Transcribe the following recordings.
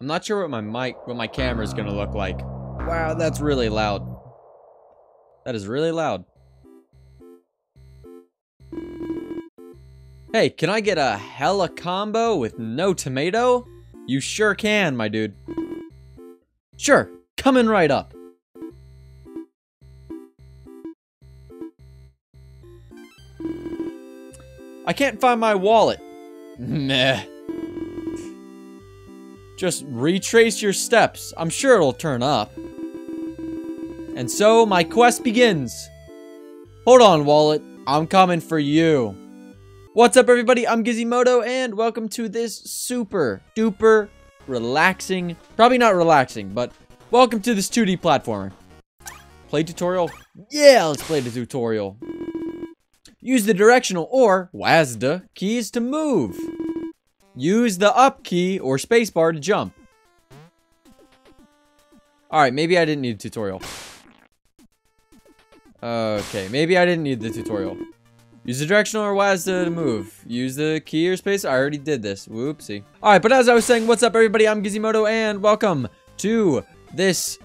I'm not sure what my mic, what my camera is gonna look like. Wow, that's really loud. That is really loud. Hey, can I get a hella combo with no tomato? You sure can, my dude. Sure, coming right up. I can't find my wallet. Meh. Just retrace your steps. I'm sure it'll turn up. And so my quest begins. Hold on, wallet. I'm coming for you. What's up, everybody? I'm Gizzymoto, and welcome to this super duper relaxing, probably not relaxing, but welcome to this 2D platformer. Play tutorial? Yeah, let's play the tutorial. Use the directional or WASD keys to move. Use the up key or spacebar to jump. Alright, maybe I didn't need a tutorial. Okay, maybe I didn't need the tutorial. Use the directional or WASD to move. Use the key or space. I already did this. Whoopsie. Alright, but as I was saying, what's up everybody? I'm Gizzymoto and welcome to this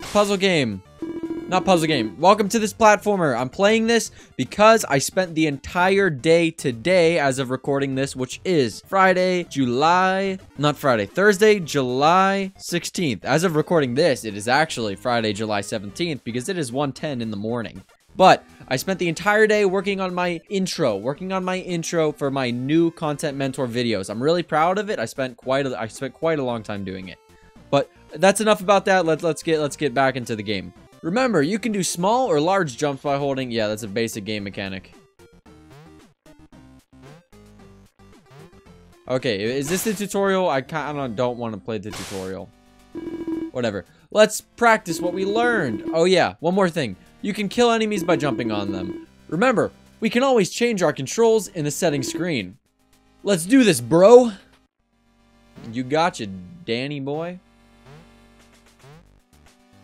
puzzle game. Not puzzle game. Welcome to this platformer. I'm playing this because I spent the entire day today as of recording this, which is Friday, July, not Friday, Thursday, July 16th. As of recording this, it is actually Friday, July 17th because it is 1.10 in the morning. But I spent the entire day working on my intro, working on my intro for my new content mentor videos. I'm really proud of it. I spent quite a, I spent quite a long time doing it. But that's enough about that. Let's let's get let's get back into the game. Remember, you can do small or large jumps by holding... Yeah, that's a basic game mechanic. Okay, is this the tutorial? I kind of don't want to play the tutorial. Whatever. Let's practice what we learned. Oh yeah, one more thing. You can kill enemies by jumping on them. Remember, we can always change our controls in the settings screen. Let's do this, bro. You gotcha, Danny boy.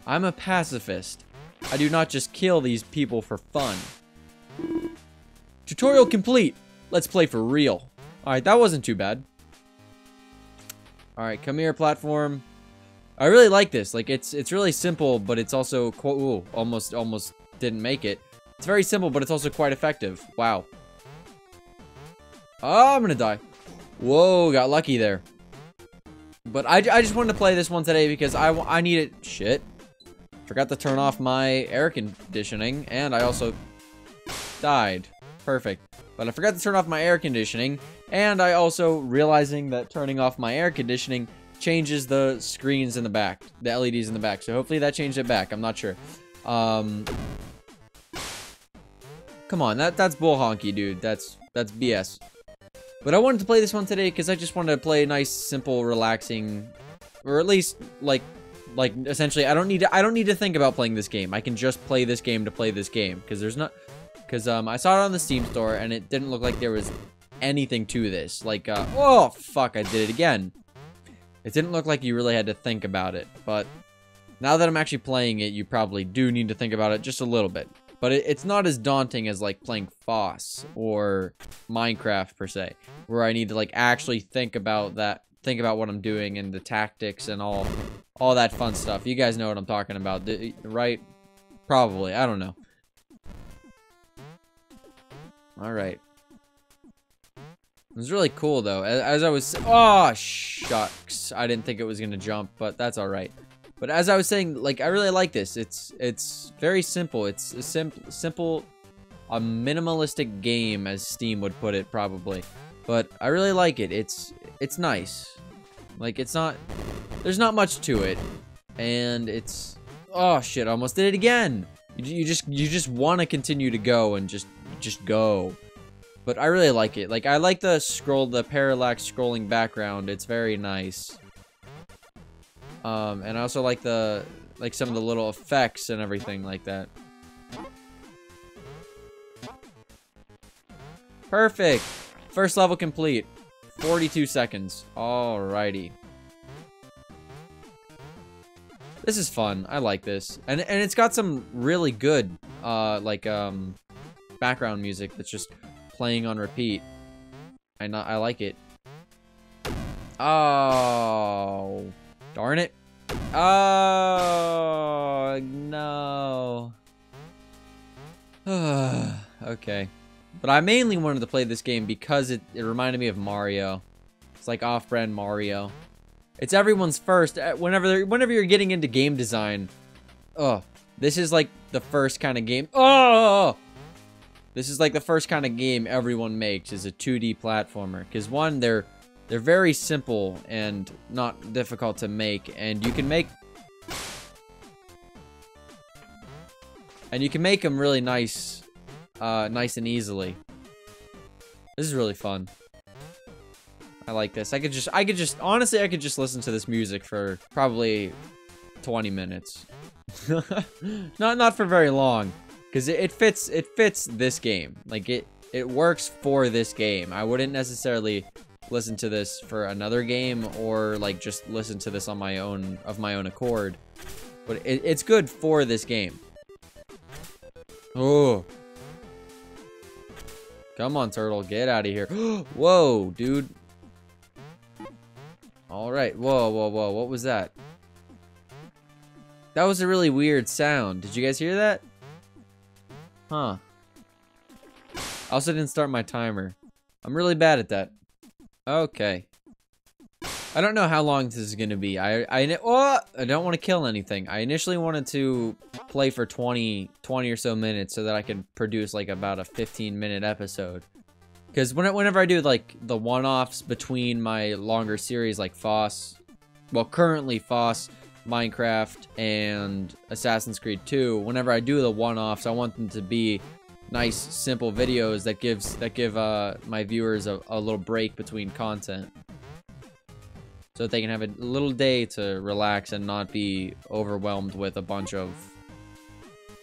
I'm a pacifist. I do not just kill these people for fun. Tutorial complete. Let's play for real. Alright, that wasn't too bad. Alright, come here, platform. I really like this. Like, it's it's really simple, but it's also... Ooh, almost, almost didn't make it. It's very simple, but it's also quite effective. Wow. Oh, I'm gonna die. Whoa, got lucky there. But I, I just wanted to play this one today because I, I need it. Shit. Forgot to turn off my air conditioning, and I also died. Perfect. But I forgot to turn off my air conditioning, and I also realizing that turning off my air conditioning changes the screens in the back, the LEDs in the back. So hopefully that changed it back. I'm not sure. Um, come on, that that's bull honky, dude. That's that's BS. But I wanted to play this one today because I just wanted to play a nice, simple, relaxing, or at least like like essentially I don't need to I don't need to think about playing this game. I can just play this game to play this game because there's not because um I saw it on the Steam store and it didn't look like there was anything to this. Like uh oh fuck, I did it again. It didn't look like you really had to think about it, but now that I'm actually playing it, you probably do need to think about it just a little bit. But it, it's not as daunting as like playing Foss or Minecraft per se, where I need to like actually think about that think about what I'm doing and the tactics and all all that fun stuff. You guys know what I'm talking about, right? Probably. I don't know. All right. It was really cool though. As, I was, oh shucks, I didn't think it was gonna jump, but that's all right. But as I was saying, like I really like this. It's it's very simple. It's a simple simple, a minimalistic game, as Steam would put it, probably. But I really like it. It's it's nice. Like it's not there's not much to it. And it's oh shit, I almost did it again. You, you just you just want to continue to go and just just go. But I really like it. Like I like the scroll the parallax scrolling background. It's very nice. Um and I also like the like some of the little effects and everything like that. Perfect. First level complete. 42 seconds. Alrighty. This is fun. I like this. And and it's got some really good uh like um background music that's just playing on repeat. I not I like it. Oh. Darn it. Oh, no. okay. But I mainly wanted to play this game because it, it reminded me of Mario. It's like off-brand Mario. It's everyone's first. Uh, whenever whenever you're getting into game design, oh, this is like the first kind of game. Oh, this is like the first kind of game everyone makes is a 2D platformer. Because one, they're they're very simple and not difficult to make, and you can make and you can make them really nice, uh, nice and easily. This is really fun. I like this. I could just, I could just, honestly, I could just listen to this music for probably 20 minutes. not, not for very long, because it, it fits, it fits this game. Like it, it works for this game. I wouldn't necessarily listen to this for another game or like just listen to this on my own, of my own accord. But it, it's good for this game. Oh. Come on, turtle. Get out of here. Whoa, dude. Alright. Whoa, whoa, whoa. What was that? That was a really weird sound. Did you guys hear that? Huh. I also didn't start my timer. I'm really bad at that. Okay. I don't know how long this is to be. I I, oh, I don't want to kill anything. I initially wanted to play for 20, 20 or so minutes so that I could produce like about a 15 minute episode. Because whenever I do like the one-offs between my longer series like Foss, well currently Foss, Minecraft, and Assassin's Creed 2, whenever I do the one-offs, I want them to be nice, simple videos that gives that give uh, my viewers a, a little break between content. So that they can have a little day to relax and not be overwhelmed with a bunch of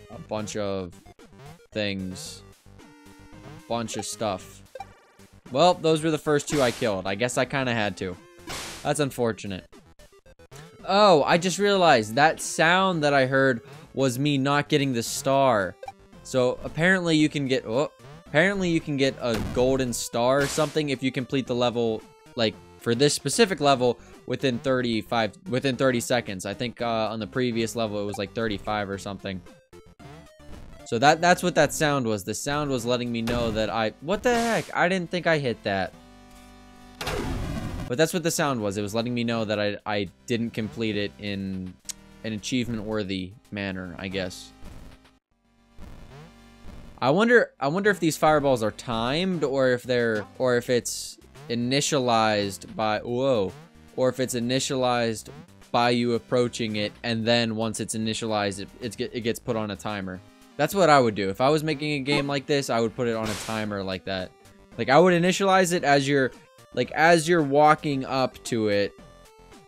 a bunch of things. A bunch of stuff. Well, those were the first two I killed. I guess I kind of had to. That's unfortunate. Oh, I just realized that sound that I heard was me not getting the star. So apparently you can get, oh, apparently you can get a golden star or something if you complete the level, like for this specific level within 35, within 30 seconds. I think uh, on the previous level it was like 35 or something. So that that's what that sound was. The sound was letting me know that I... What the heck? I didn't think I hit that. But that's what the sound was. It was letting me know that I, I didn't complete it in an achievement-worthy manner, I guess. I wonder I wonder if these fireballs are timed or if they're or if it's initialized by whoa or if it's initialized by you approaching it and then once it's initialized it, it's, it gets put on a timer. That's what I would do. If I was making a game like this, I would put it on a timer like that. Like, I would initialize it as you're, like, as you're walking up to it.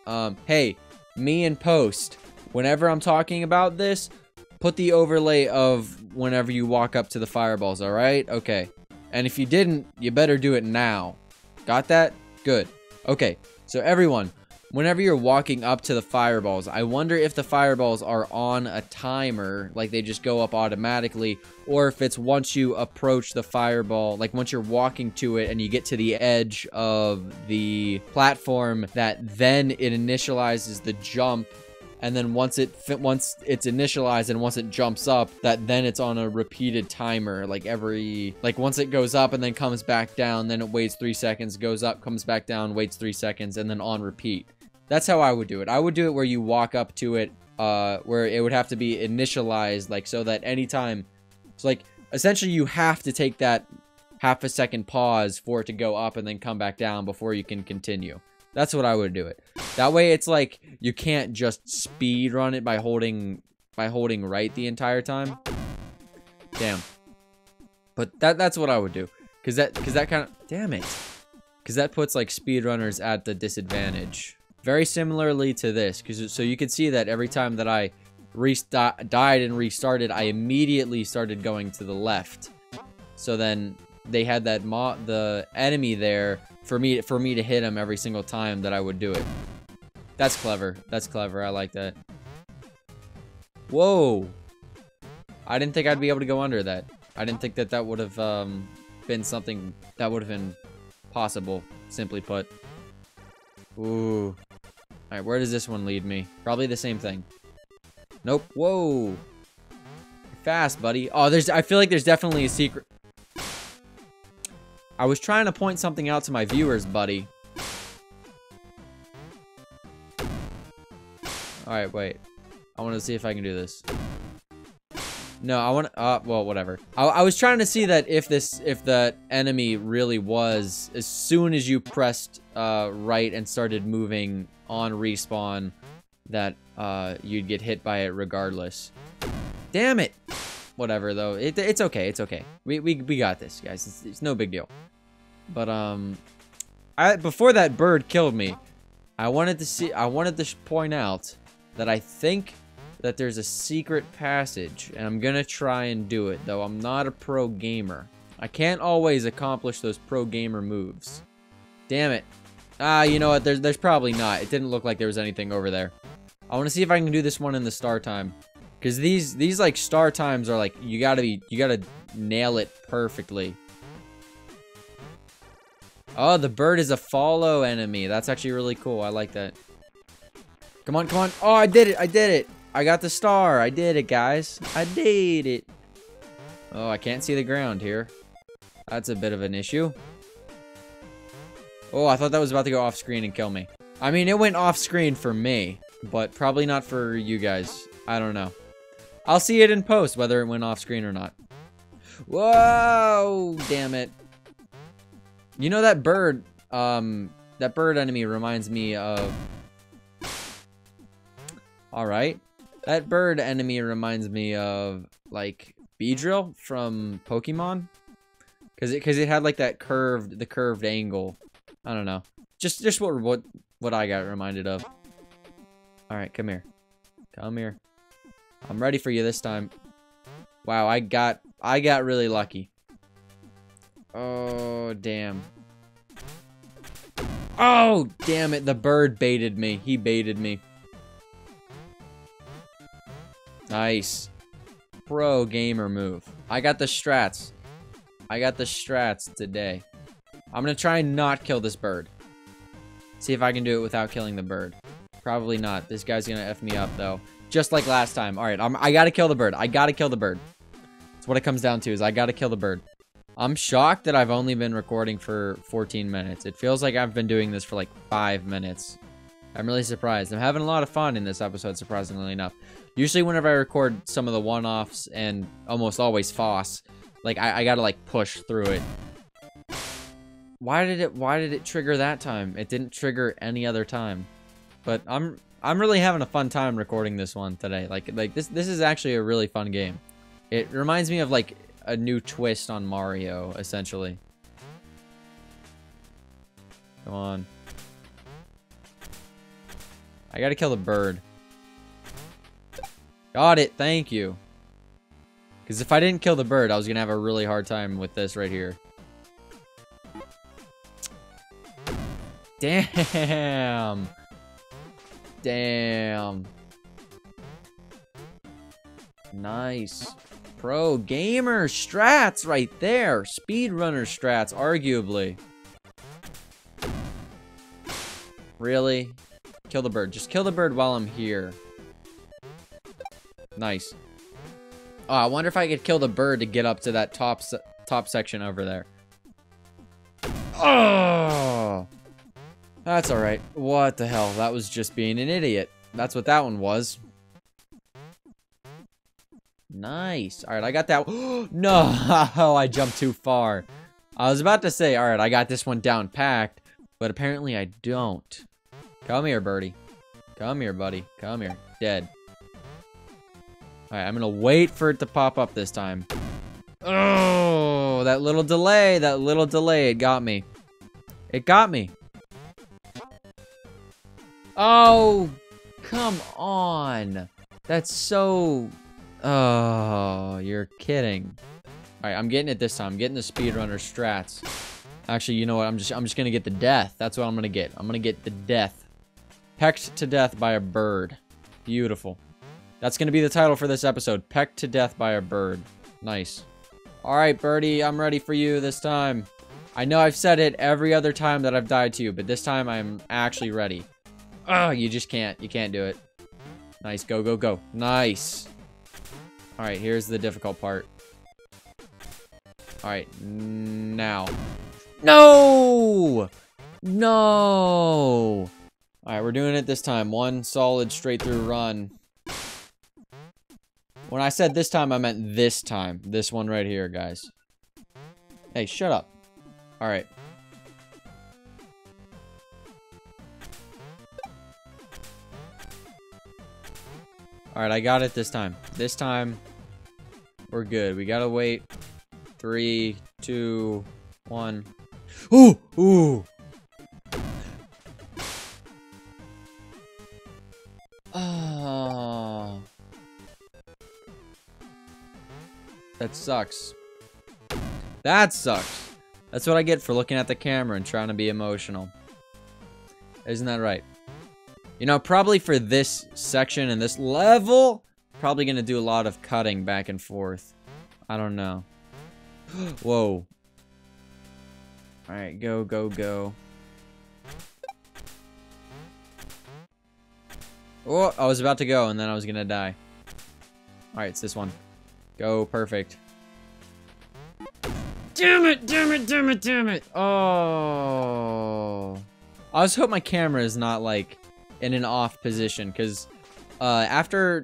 Um, hey, me and post, whenever I'm talking about this, put the overlay of whenever you walk up to the fireballs, alright? Okay. And if you didn't, you better do it now. Got that? Good. Okay, so everyone, whenever you're walking up to the fireballs, I wonder if the fireballs are on a timer, like they just go up automatically, or if it's once you approach the fireball, like once you're walking to it and you get to the edge of the platform, that then it initializes the jump and then once it once it's initialized and once it jumps up that then it's on a repeated timer like every like once it goes up and then comes back down then it waits three seconds goes up comes back down waits three seconds and then on repeat that's how I would do it. I would do it where you walk up to it, uh, where it would have to be initialized, like so that anytime, it's like essentially you have to take that half a second pause for it to go up and then come back down before you can continue. That's what I would do it. That way it's like you can't just speed run it by holding by holding right the entire time. Damn. But that that's what I would do. Cause that cause that kind of damn it. Cause that puts like speedrunners at the disadvantage. Very similarly to this, because so you can see that every time that I died and restarted, I immediately started going to the left. So then they had that mo the enemy there for me for me to hit him every single time that I would do it. That's clever. That's clever. I like that. Whoa. I didn't think I'd be able to go under that. I didn't think that that would have um, been something that would have been possible, simply put. Ooh. Alright, where does this one lead me? Probably the same thing. Nope. Whoa. Fast, buddy. Oh, there's. I feel like there's definitely a secret. I was trying to point something out to my viewers, buddy. Alright, wait. I want to see if I can do this. No, I want to, uh, well, whatever. I, I, was trying to see that if this, if the enemy really was, as soon as you pressed, uh, right and started moving on respawn, that, uh, you'd get hit by it regardless. Damn it! Whatever, though. It, it's okay, it's okay. We, we, we got this, guys. It's, it's no big deal. But, um, I, before that bird killed me, I wanted to see, I wanted to point out that I think that there's a secret passage, and I'm gonna try and do it, though I'm not a pro gamer. I can't always accomplish those pro gamer moves. Damn it. Ah, you know what, there's, there's probably not. It didn't look like there was anything over there. I want to see if I can do this one in the star time. Because these, these, like, star times are, like, you gotta be, you gotta nail it perfectly. Oh, the bird is a follow enemy. That's actually really cool. I like that. Come on, come on. Oh, I did it. I did it. I got the star. I did it, guys. I did it. Oh, I can't see the ground here. That's a bit of an issue. Oh, I thought that was about to go off screen and kill me. I mean, it went off screen for me, but probably not for you guys. I don't know. I'll see it in post, whether it went off screen or not. Whoa! Damn it. You know that bird, um, that bird enemy reminds me of... Alright. That bird enemy reminds me of, like, Beedrill from Pokemon. Because it, cause it had, like, that curved, the curved angle. I don't know. Just, just what, what, what I got reminded of. Alright, come here. Come here. I'm ready for you this time. Wow, I got, I got really lucky. Oh, damn. Oh, damn it. The bird baited me. He baited me. Nice. Pro gamer move. I got the strats. I got the strats today. I'm gonna try and not kill this bird. See if I can do it without killing the bird. Probably not. This guy's gonna F me up, though. Just like last time. Alright, I gotta kill the bird. I gotta kill the bird. That's what it comes down to, is I gotta kill the bird. I'm shocked that I've only been recording for 14 minutes. It feels like I've been doing this for like 5 minutes. I'm really surprised. I'm having a lot of fun in this episode, surprisingly enough. Usually whenever I record some of the one-offs and almost always FOSS, like I, I gotta like push through it. Why did it why did it trigger that time? It didn't trigger any other time. But I'm I'm really having a fun time recording this one today. Like like this this is actually a really fun game. It reminds me of like a new twist on Mario, essentially. Come on. I gotta kill the bird. Got it, thank you. Because if I didn't kill the bird, I was gonna have a really hard time with this right here. Damn. Damn. Nice. Pro gamer strats right there. Speedrunner strats, arguably. Really? Kill the bird. Just kill the bird while I'm here. Nice. Oh, I wonder if I could kill the bird to get up to that top top section over there. Oh! That's alright. What the hell? That was just being an idiot. That's what that one was. Nice. Alright, I got that. no! I jumped too far. I was about to say, alright, I got this one down packed, but apparently I don't. Come here, birdie. Come here, buddy. Come here. Dead. Alright, I'm gonna wait for it to pop up this time. Oh, that little delay, that little delay, it got me. It got me. Oh, come on. That's so... Oh, you're kidding. Alright, I'm getting it this time. I'm getting the speedrunner strats. Actually, you know what? I'm just I'm just gonna get the death. That's what I'm gonna get. I'm gonna get the death. Pecked to death by a bird. Beautiful. That's going to be the title for this episode. Pecked to death by a bird. Nice. Alright, birdie, I'm ready for you this time. I know I've said it every other time that I've died to you, but this time I'm actually ready. Oh, you just can't. You can't do it. Nice. Go, go, go. Nice. All right, here's the difficult part. All right, now. No! No! All right, we're doing it this time. One solid straight through run. When I said this time, I meant this time. This one right here, guys. Hey, shut up. All right. All right, I got it this time. This time, we're good. We gotta wait. Three, two, one. Ooh, ooh. Oh. That sucks. That sucks. That's what I get for looking at the camera and trying to be emotional. Isn't that right? You know, probably for this section and this level, probably to do a lot of cutting back and forth. I don't know. Whoa. Alright, go, go, go. Oh, I was about to go and then I was to die. Alright, it's this one. Go, perfect. Damn it, damn it, damn it, damn it. Oh. I just hope my camera is not like in an off position because uh, after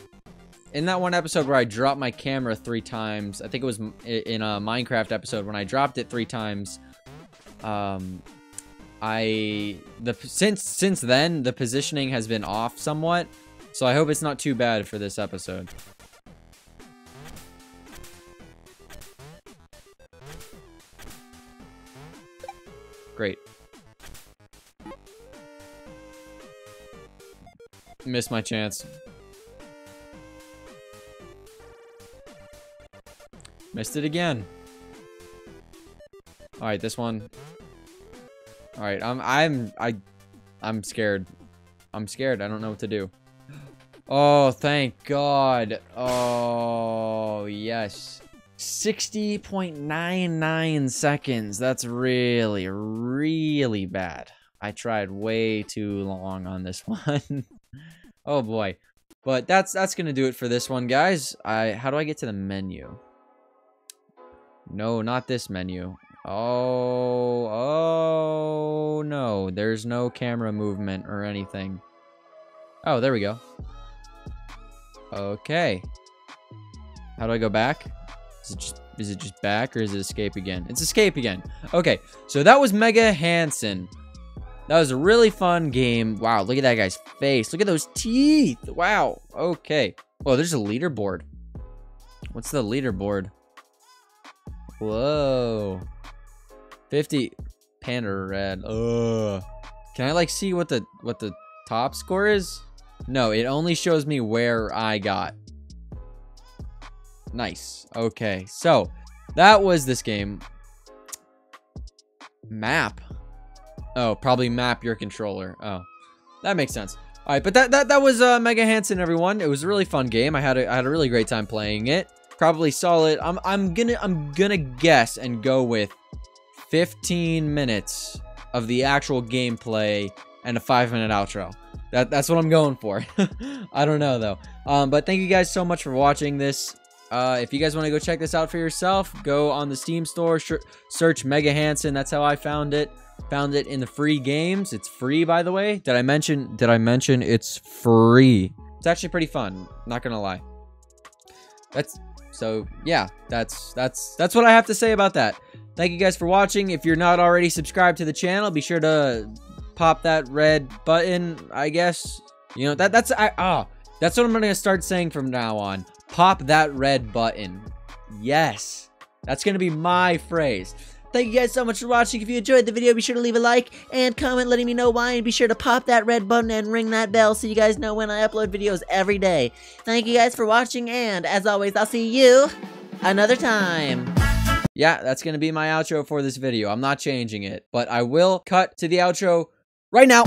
in that one episode where I dropped my camera three times, I think it was in a Minecraft episode when I dropped it three times. Um, I the since since then the positioning has been off somewhat, so I hope it's not too bad for this episode. Great. Missed my chance. Missed it again. Alright, this one. Alright, I'm I'm I I'm scared. I'm scared. I don't know what to do. Oh, thank God. Oh, yes. 60.99 seconds. That's really, really bad. I tried way too long on this one. Oh boy. But that's that's gonna do it for this one, guys. I how do I get to the menu? No, not this menu. Oh, oh no. There's no camera movement or anything. Oh, there we go. Okay. How do I go back? Is it just is it just back or is it escape again? It's escape again. Okay, so that was Mega Hasan. That was a really fun game. Wow, look at that guy's face. Look at those teeth. Wow. Okay. Oh, there's a leaderboard. What's the leaderboard? Whoa. 50 panda red. Ugh. Can I like see what the what the top score is? No, it only shows me where I got. Nice. Okay. So, that was this game. Map. Oh, probably map your controller. Oh, that makes sense. All right, but that that that was uh, Mega Hasan, everyone. It was a really fun game. I had a, I had a really great time playing it. Probably solid. I'm I'm gonna I'm gonna guess and go with 15 minutes of the actual gameplay and a five minute outro. That that's what I'm going for. I don't know though. Um, but thank you guys so much for watching this. Uh, if you guys want to go check this out for yourself, go on the Steam store, search Mega Hasan. That's how I found it. Found it in the free games. It's free, by the way. Did I mention? Did I mention it's free? It's actually pretty fun. Not gonna lie. That's so. Yeah, that's that's that's what I have to say about that. Thank you guys for watching. If you're not already subscribed to the channel, be sure to pop that red button. I guess you know that that's I ah. That's what I'm gonna start saying from now on. Pop that red button. Yes. That's gonna be my phrase. Thank you guys so much for watching. If you enjoyed the video, be sure to leave a like and comment letting me know why. And be sure to pop that red button and ring that bell so you guys know when I upload videos every day. Thank you guys for watching. And as always, I'll see you another time. Yeah, that's going to be my outro for this video. I'm not changing it. But I will cut to the outro right now.